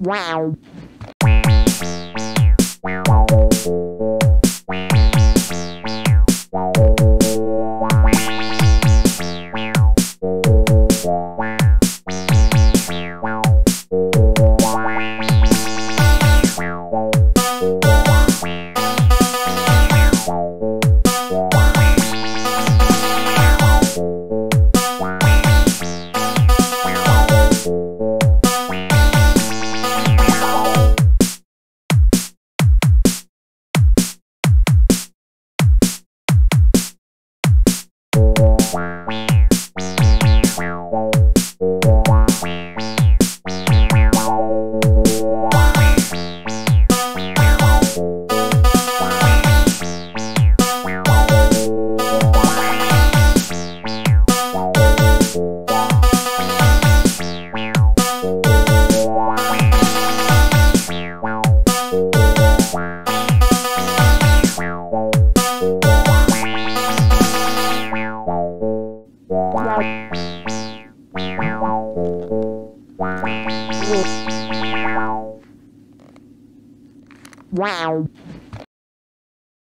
Wow. We'll Wow.